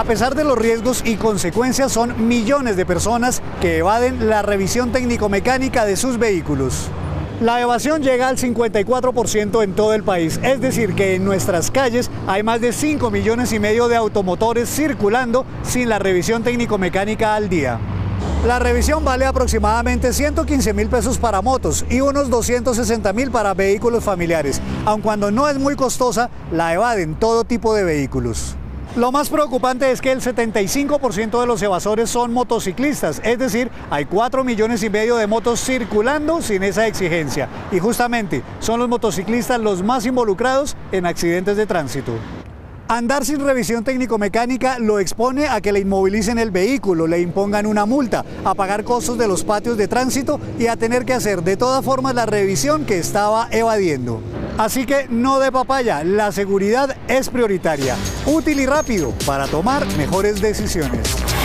A pesar de los riesgos y consecuencias, son millones de personas que evaden la revisión técnico-mecánica de sus vehículos. La evasión llega al 54% en todo el país, es decir, que en nuestras calles hay más de 5 millones y medio de automotores circulando sin la revisión técnico-mecánica al día. La revisión vale aproximadamente 115 mil pesos para motos y unos 260 mil para vehículos familiares. Aun cuando no es muy costosa, la evaden todo tipo de vehículos. Lo más preocupante es que el 75% de los evasores son motociclistas, es decir, hay 4 millones y medio de motos circulando sin esa exigencia. Y justamente son los motociclistas los más involucrados en accidentes de tránsito. Andar sin revisión técnico-mecánica lo expone a que le inmovilicen el vehículo, le impongan una multa, a pagar costos de los patios de tránsito y a tener que hacer de todas formas la revisión que estaba evadiendo. Así que no de papaya, la seguridad es prioritaria, útil y rápido para tomar mejores decisiones.